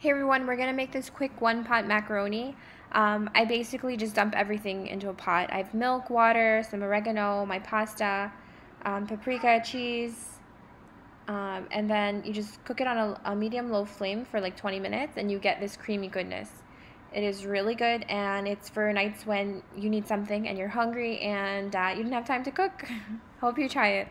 Hey everyone, we're gonna make this quick one pot macaroni. Um, I basically just dump everything into a pot. I have milk, water, some oregano, my pasta, um, paprika, cheese, um, and then you just cook it on a, a medium low flame for like 20 minutes and you get this creamy goodness. It is really good and it's for nights when you need something and you're hungry and uh, you don't have time to cook. Hope you try it.